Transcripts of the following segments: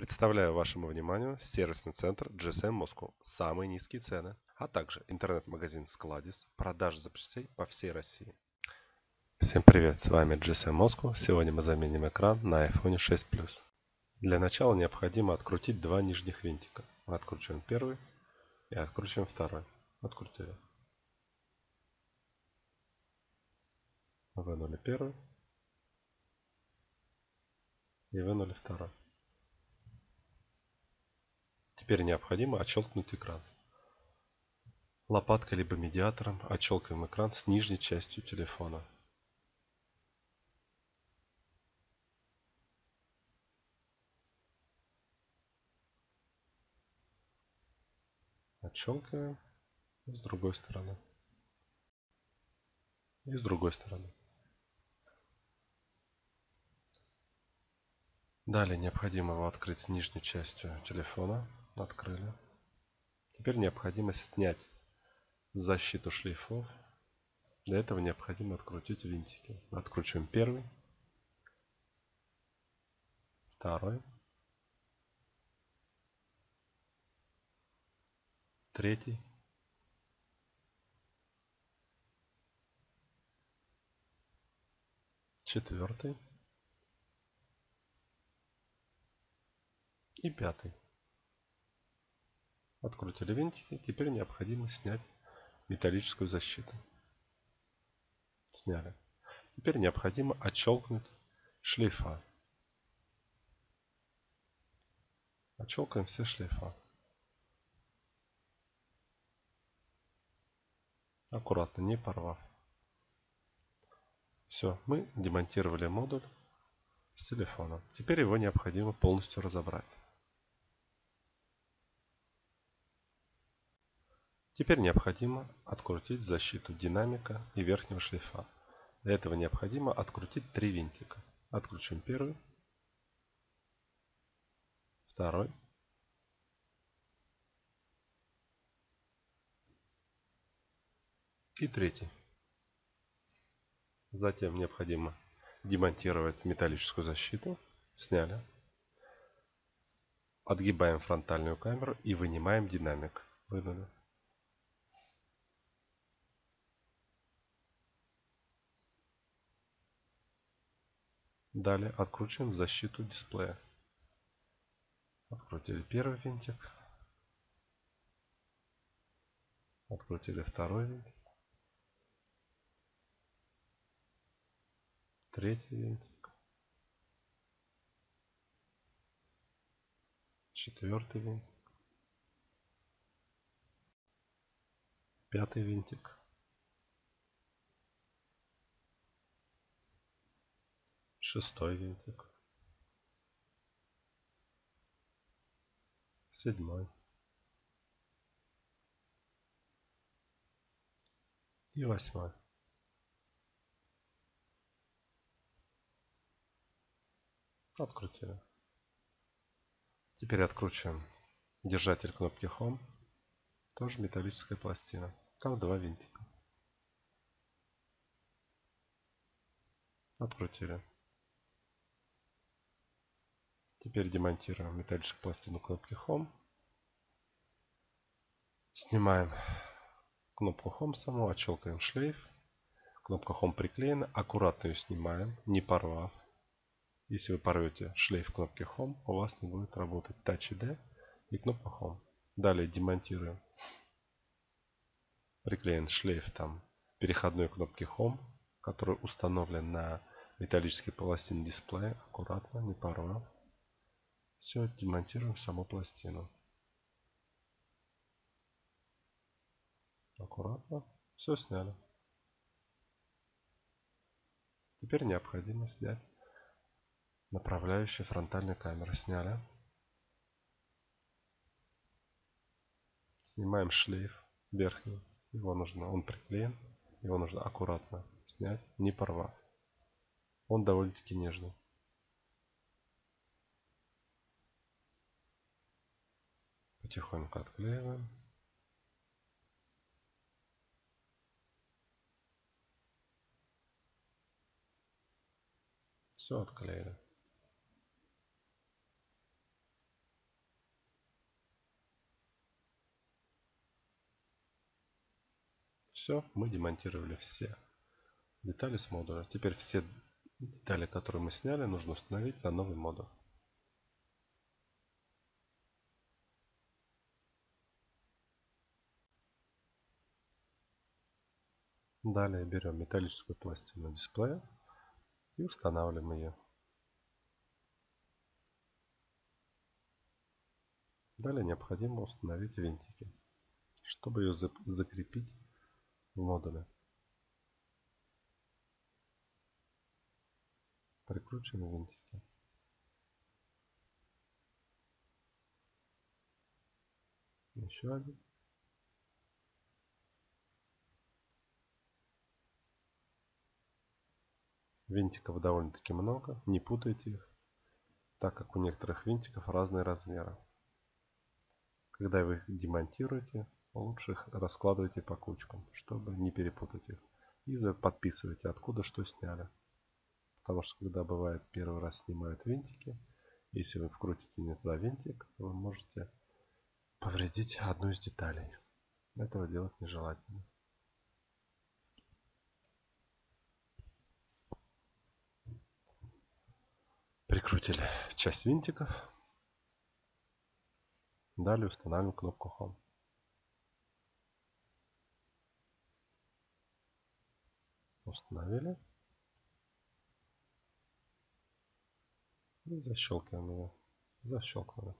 Представляю вашему вниманию сервисный центр GSM Moscow. Самые низкие цены, а также интернет-магазин Skladis, продаж запчастей по всей России. Всем привет, с вами GSM Moscow. Сегодня мы заменим экран на iPhone 6 Plus. Для начала необходимо открутить два нижних винтика. Мы откручиваем первый и откручиваем второй. Открутили. Вынули первый и вынули второй. Теперь необходимо отщелкнуть экран. Лопаткой либо медиатором отщелкиваем экран с нижней частью телефона. Отщелкиваем с другой стороны. И с другой стороны. Далее необходимо его открыть с нижней частью телефона. Открыли. Теперь необходимо снять защиту шлейфов. Для этого необходимо открутить винтики. Откручиваем первый, второй, третий, четвертый, и пятый. Открутили винтики. Теперь необходимо снять металлическую защиту. Сняли. Теперь необходимо отщелкнуть шлейфа. Отщелкаем все шлейфа. Аккуратно, не порвав. Все, мы демонтировали модуль с телефона. Теперь его необходимо полностью разобрать. Теперь необходимо открутить защиту динамика и верхнего шлейфа. Для этого необходимо открутить три винтика. Откручиваем первый, второй, и третий. Затем необходимо демонтировать металлическую защиту. Сняли. Отгибаем фронтальную камеру и вынимаем динамик. Вынули. Далее откручиваем защиту дисплея. Открутили первый винтик. Открутили второй винтик. Третий винтик. Четвертый винтик. Пятый винтик. Шестой винтик, седьмой и восьмой. Открутили. Теперь откручиваем держатель кнопки Home. Тоже металлическая пластина. Там два винтика. Открутили. Теперь демонтируем металлическую пластину кнопки Home. Снимаем кнопку Home саму, отщелкиваем шлейф. Кнопка Home приклеена. Аккуратно ее снимаем, не порвав. Если вы порвете шлейф кнопки Home, у вас не будет работать Touch ID и кнопка Home. Далее демонтируем. Приклеен шлейф там переходной кнопки Home, который установлен на металлический пластин дисплея. Аккуратно, не порвав. Все, демонтируем саму пластину. Аккуратно. Все сняли. Теперь необходимо снять направляющие фронтальной камеры. Сняли. Снимаем шлейф верхний. Его нужно, он приклеен. Его нужно аккуратно снять, не порвав. Он довольно-таки нежный. Тихонько отклеиваем. Все отклеили. Все, мы демонтировали все детали с модуля. Теперь все детали, которые мы сняли, нужно установить на новый модуль. Далее берем металлическую пластину дисплея и устанавливаем ее. Далее необходимо установить винтики, чтобы ее закрепить в модуле. Прикручиваем винтики. Еще один. Винтиков довольно-таки много, не путайте их, так как у некоторых винтиков разные размеры. Когда вы их демонтируете, лучше их раскладывайте по кучкам, чтобы не перепутать их. И подписывайте, откуда что сняли. Потому что когда бывает первый раз снимают винтики, если вы вкрутите не туда винтик, вы можете повредить одну из деталей. Этого делать нежелательно. Прикрутили часть винтиков. Далее устанавливаем кнопку Home. Установили. И защелкиваем ее. Защелкнули.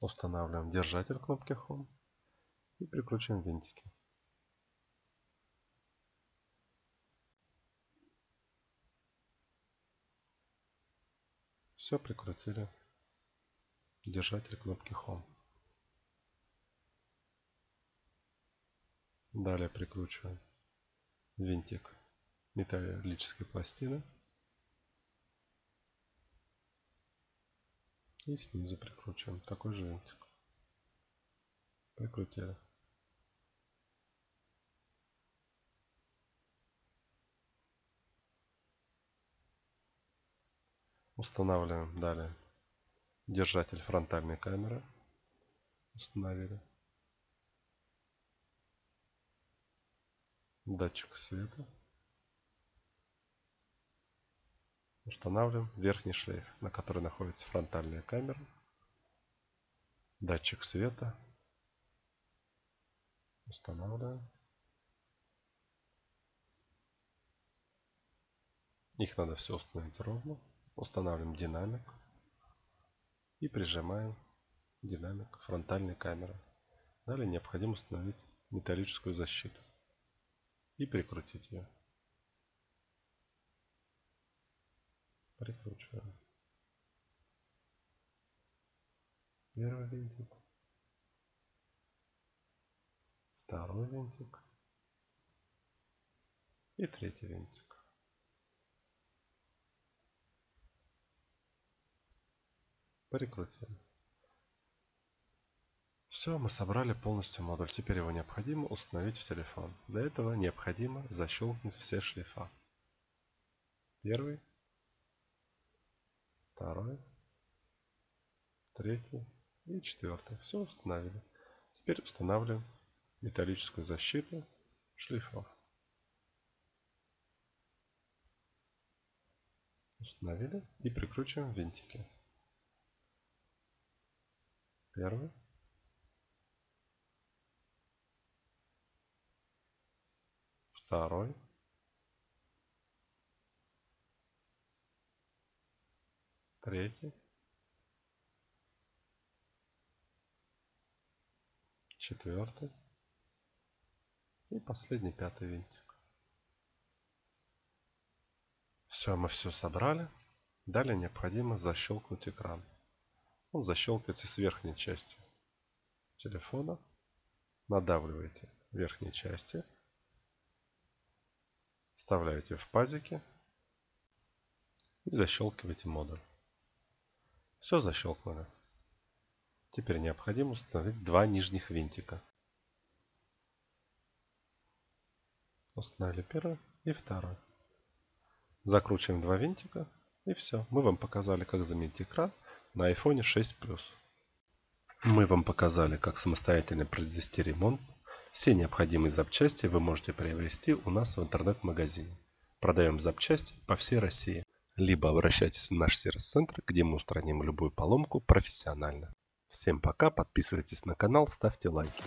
Устанавливаем держатель кнопки Home и прикручиваем винтики. Все прикрутили. Держатель кнопки Home. Далее прикручиваем винтик металлической пластины. И снизу прикручиваем такой же винтик. Прикрутили. Устанавливаем далее держатель фронтальной камеры. Установили. Датчик света. Устанавливаем верхний шлейф, на который находится фронтальная камера. Датчик света. Устанавливаем. Их надо все установить ровно. Устанавливаем динамик и прижимаем динамик фронтальной камеры. Далее необходимо установить металлическую защиту и прикрутить ее. Прикручиваем. Первый винтик. Второй винтик. И третий винтик. Прикрутили. Все, мы собрали полностью модуль. Теперь его необходимо установить в телефон. Для этого необходимо защелкнуть все шлейфа. Первый, второй, третий и четвертый. Все установили. Теперь устанавливаем металлическую защиту шлейфов. Установили и прикручиваем винтики. Первый. Второй. Третий. Четвертый. И последний пятый винтик. Все, мы все собрали. Далее необходимо защелкнуть экран. Он защелкивается с верхней части телефона. Надавливаете в верхней части. Вставляете в пазики. И защелкиваете модуль. Все защелкнули. Теперь необходимо установить два нижних винтика. Установили первый и второй. Закручиваем два винтика и все. Мы вам показали, как заменить экран на iPhone 6 Plus. Мы вам показали, как самостоятельно произвести ремонт Все необходимые запчасти вы можете приобрести у нас в интернет-магазине. Продаем запчасти по всей России. Либо обращайтесь в наш сервис-центр, где мы устраним любую поломку профессионально. Всем пока, подписывайтесь на канал, ставьте лайки.